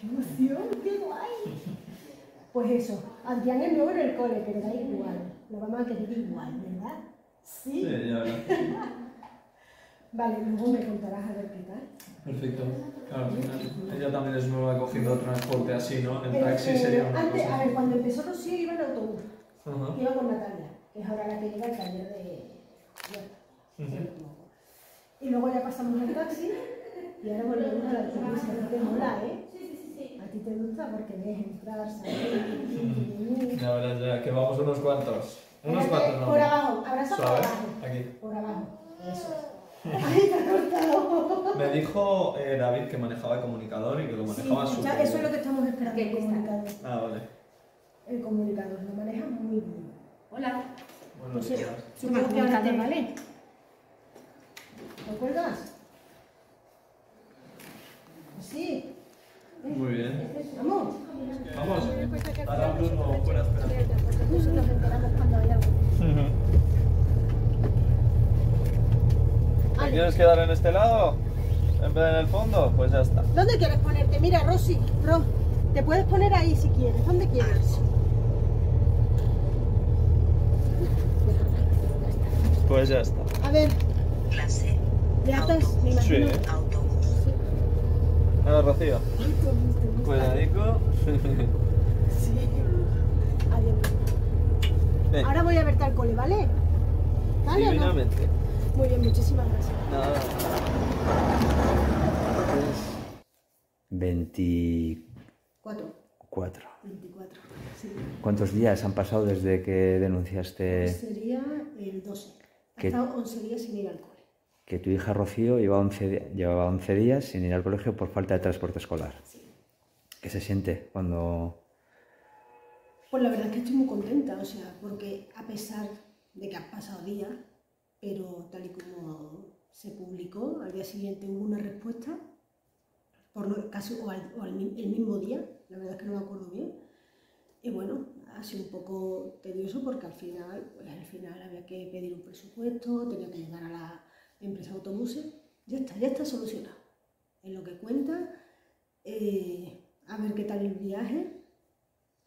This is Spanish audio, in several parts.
¡Qué emoción! ¡Qué guay! Pues eso, Adrián es nuevo en el cole, pero da igual. Lo vamos a querer igual, ¿verdad? Sí. Sí, ya. Vale, luego me contarás a ver qué tal. Perfecto. Claro, al final, ella también es nueva cogiendo transporte así, ¿no? En Eh, taxi eh, sería una antes, cosa. a ver, cuando empezó Rocío iba en autobús. Iba con Natalia, que es ahora la que lleva el taller de... Y luego ya pasamos al taxi y ahora volvemos al autobús, que ti te mola, ¿eh? A ti te gusta porque ves entrar, salir. Ya verás, ya, que vamos unos cuantos. Unos cuantos, no. Por abajo, abraza por abajo. Aquí. Por abajo, eso es. ¡Ay, te ha cortado! Me dijo eh, David que manejaba el comunicador y que lo Sí, manejaba súper ya, eso es lo que estamos esperando, ¿Qué el comunicador. Ah, vale. El comunicador lo maneja muy bien. Hola. Buenos Pues, días. Supongo que ahora te ¿vale? ¿Lo cuelgas? Sí. Muy bien. Vamos. Vamos. Ahora Bruno fuera esperando. Nosotros nos enteramos cuando hay algo. ¿Te quieres quedar en este lado? En vez de en el fondo, pues ya está. ¿Dónde quieres ponerte? Mira, Rosy, Ro, te puedes poner ahí si quieres. ¿Dónde quieres? Pues ya está. A ver, Clase. ¿le atas? Me Sí. imagino. Autobús. Rocío. Cuidadico. Sí. Adiós. Ven, Ahora voy a verte al cole, ¿vale? ¿Vale o no? divinamente. Muy bien, muchísimas gracias. Nada. 24. Cuatro. 24. Sí. ¿Cuántos días han pasado desde que denunciaste Pues sería el 12. Ha ¿Qué? estado 11 días sin ir al cole. Que tu hija Rocío llevaba 11, di- llevaba 11 días sin ir al colegio por falta de transporte escolar? ¿Qué se siente cuando... Pues la verdad es que estoy muy contenta, o sea, porque a pesar de que han pasado días, pero tal y como se publicó, al día siguiente hubo una respuesta, por casi o, al- o al el mismo día, la verdad es que no me acuerdo bien. Y bueno, ha sido un poco tedioso porque al final, pues al final había que pedir un presupuesto, tenía que llegar a la empresa autobuses, ya está, ya está solucionado. En lo que cuenta, eh, a ver qué tal el viaje,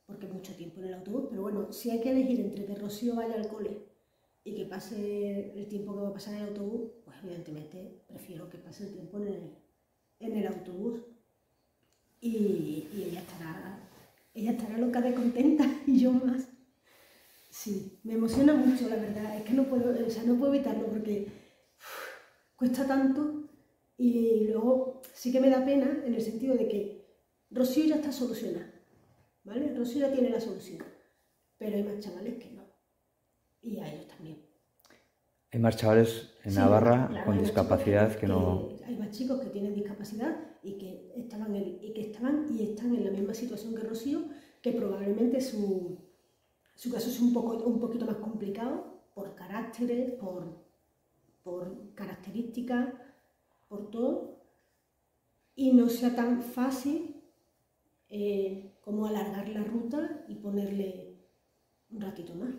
porque mucho tiempo en el autobús, pero bueno, si hay que elegir entre que Rocío vaya al cole y que pase el tiempo que va a pasar en el autobús, pues evidentemente prefiero que pase el tiempo en el, en el autobús. Y, y ella estará, ella estará loca de contenta y yo más. Sí, me emociona mucho, la verdad, es que no puedo, o sea, no puedo evitarlo porque cuesta tanto y luego sí que me da pena en el sentido de que Rocío ya está solucionada. ¿vale? Rocío ya tiene la solución, pero hay más chavales que no, y a ellos también. Hay más chavales en Sí, Navarra claro, con discapacidad chicos que no... Hay más chicos que tienen discapacidad y que estaban, en- y, que estaban y están en la misma situación que Rocío, que probablemente su, su caso es un, poco, un poquito más complicado por caracteres, por, por características, por todo, y no sea tan fácil eh, como alargar la ruta y ponerle un ratito más.